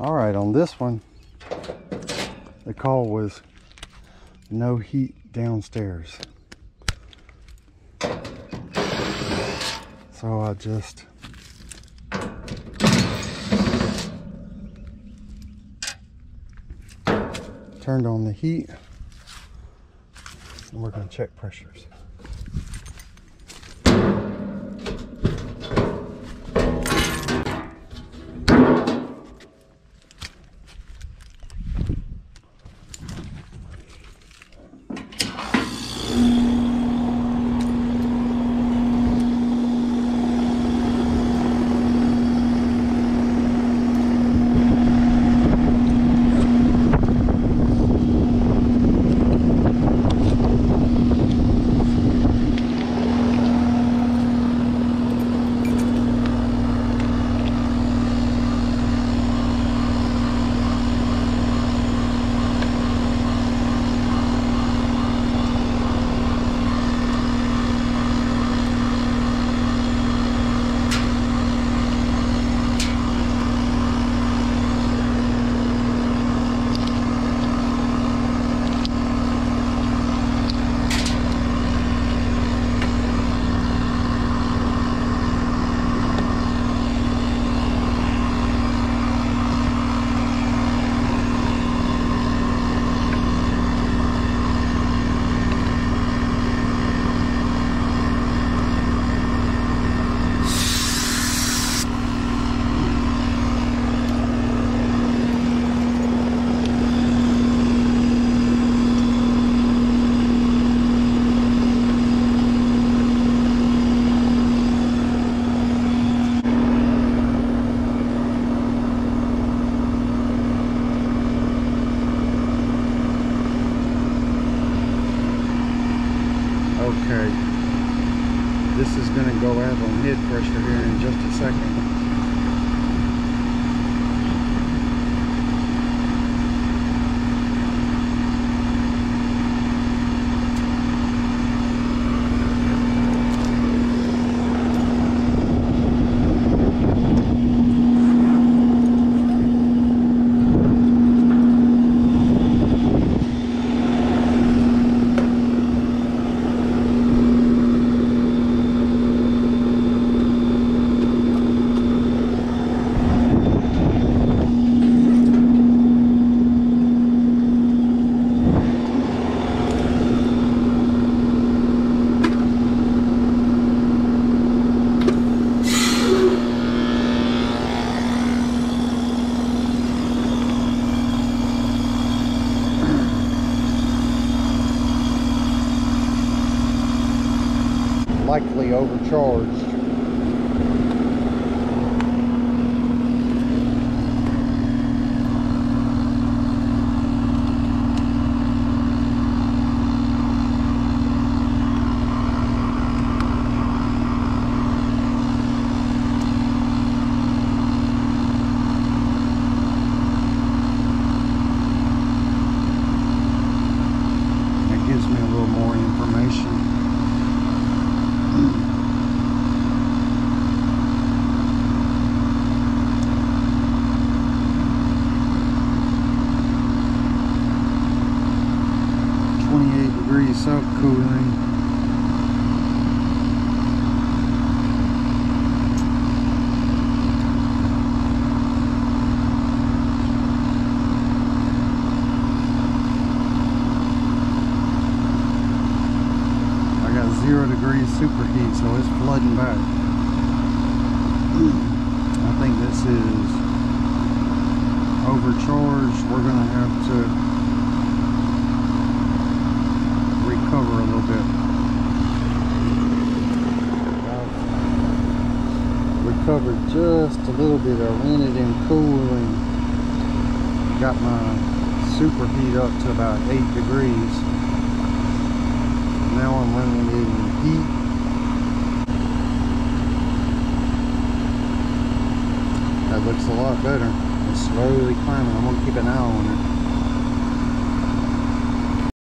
All right, on this one, the call was no heat downstairs. So I just turned on the heat and we're going to check pressures. Okay. This is going to go out on head pressure here in just a second. Likely overcharged. Degrees cooling. Eh? I got zero degrees superheat, so it's flooding back. I think this is overcharged. We're gonna have to recover a little bit. Recovered just a little bit. I it in cool and got my super heat up to about eight degrees. Now I'm running it in heat. That looks a lot better. It's slowly climbing. I'm gonna keep an eye on it.